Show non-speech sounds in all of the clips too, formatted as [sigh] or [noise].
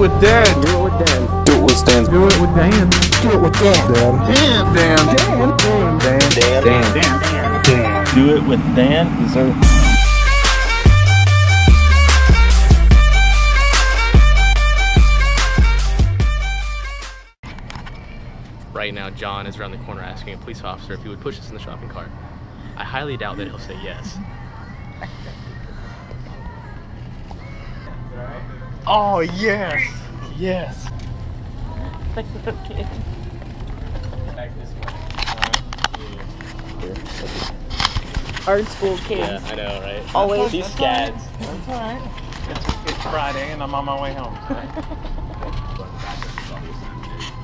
with Dan. Do it with Dan. Do it with Dan. Do it with Dan. Do it with Dan. Dan. Dan. Dan. Dan. Dan. Dan. Dan. Dan. Dan. Dan. Dan. Do it with Dan. Is there? right now John is around the corner asking a police officer if he would push us in the shopping cart. I highly doubt that he'll say yes. Oh, yes! Yes! Art school kids. Yeah, I know, right? Always. These scads. That's all right. It's, it's Friday and I'm on my way home. [laughs]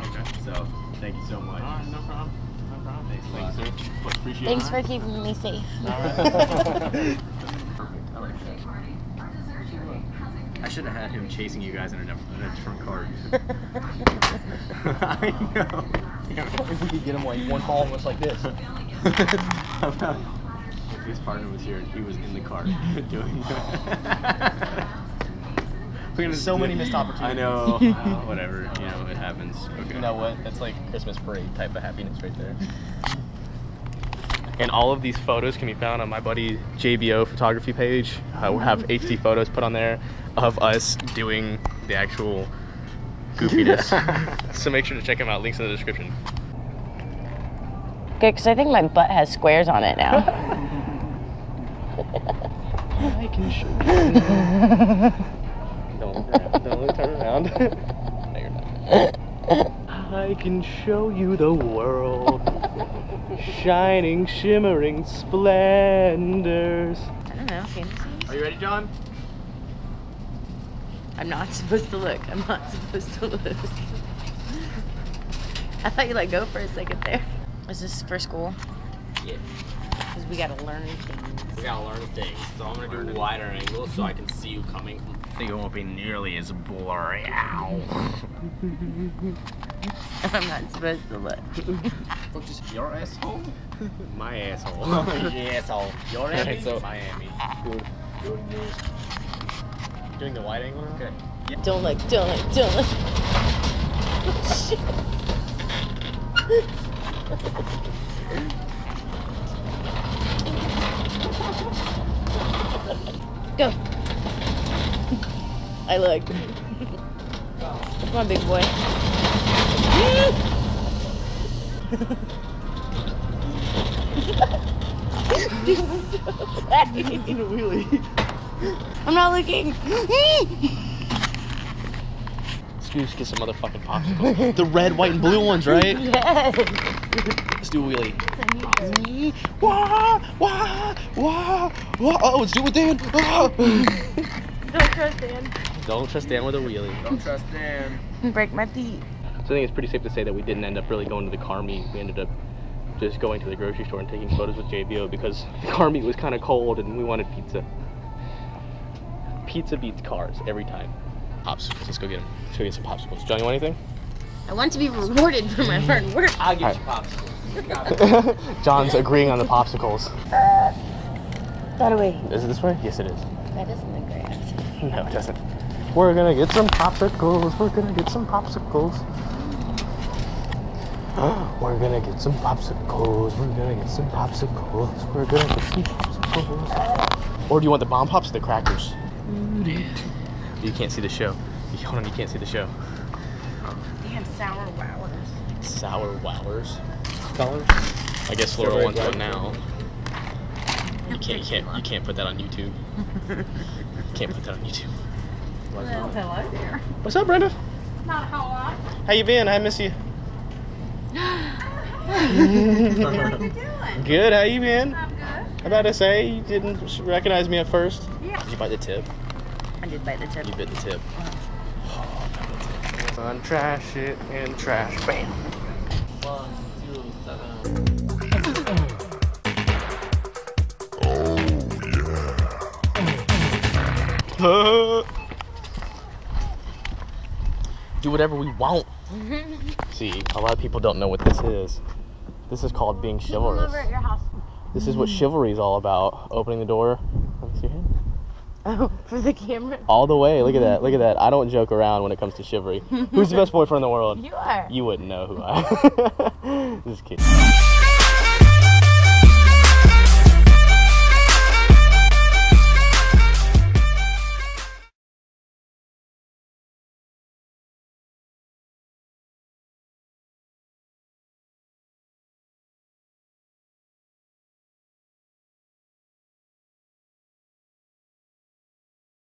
Okay, so thank you so much. All right, no problem. No problem. Thanks, thanks, sir. Much appreciated. Thanks for keeping me safe. [laughs] I should have had him chasing you guys in a, in a different cart. [laughs] I know. If we could get him like one ball almost like this. if [laughs] his partner was here and he was in the car [laughs] doing that. We're gonna So many missed opportunities. I know. uh, whatever. You know, it happens. Okay. You know what? That's like Christmas parade type of happiness right there. And all of these photos can be found on my buddy JBO photography page. Uh, we'll have HD photos put on there of us doing the actual [laughs] goofiness. so make sure to check them out. Links in the description. Good, because I think my butt has squares on it now. [laughs] [laughs] I can show don't, don't turn around. no, you're not. I can show you the world. Shining, shimmering splendors. I don't know, fantasies? Are you ready, John? I'm not supposed to look. I'm not [laughs] supposed to look. I thought you let go for a second there. Is this for school? Yeah, Because we gotta learn things. we gotta learn things. So I'm gonna do a wider angle so I can see you coming. I think it won't be nearly as blurry. Ow. [laughs] [laughs] I'm not supposed to look. Look, just your asshole. [laughs] My asshole. [laughs] your asshole. Your Alright, asshole. so Miami. Doing the wide angle now? Okay. Don't look, don't look, don't look. Shit. Go. I looked. Come on, big boy. I'm not looking. Excuse, get some motherfucking popsicle. the red, white, and blue ones, right? [laughs] yes. Let's do a wheelie. Wah, wah, wah, wah. Oh, let's do it, Dan. Ah. Don't trust Dan. Don't trust Dan with a wheelie. Don't trust Dan. Break my feet. So I think it's pretty safe to say that we didn't end up really going to the car meet. We ended up just going to the grocery store and taking photos with JBO because the car meet was kind of cold and we wanted pizza. Pizza beats cars every time. Popsicles. Let's go get them. Let's go get some popsicles. John, you want anything? I want to be rewarded for my hard work. I'll get you popsicles. [laughs] John's agreeing on the popsicles. Uh, that away. Is it this way? Yes, it is. That doesn't look great. [laughs] No, it doesn't. We're gonna get some popsicles. We're gonna get some popsicles. [gasps] We're gonna get some popsicles. We're gonna get some popsicles. We're gonna get some popsicles. Or do you want the bomb pops or the crackers? You can't see the show. You- Hold on, you can't see the show. Damn sour wowers. Sour wowers. Colors? I guess Laura wants one now. You can't, you can't, you can't put that on YouTube. you [laughs] can't put that on YouTube. Well, hello there. What's up, Brenda? Not a whole lot. How you been? I miss you. How you doing? Good. How you been? I'm good. I'm about to say you didn't recognize me at first. Yeah. Did you bite the tip? I did bite the tip. You bit the tip. Uh-huh. Oh, bite the tip. Untrash it and trash. Bam. One, two, seven. Do whatever we want. [laughs] See, a lot of people don't know what this is. This is called being chivalrous. over at your house. This is what chivalry is all about. Opening the door. Let me see your hand. Oh, [laughs] for the camera. All the way. Look at that. Look at that. I don't joke around when it comes to chivalry. Who's the best [laughs] boyfriend in the world? You are. You wouldn't know who I [laughs] am. Just kidding.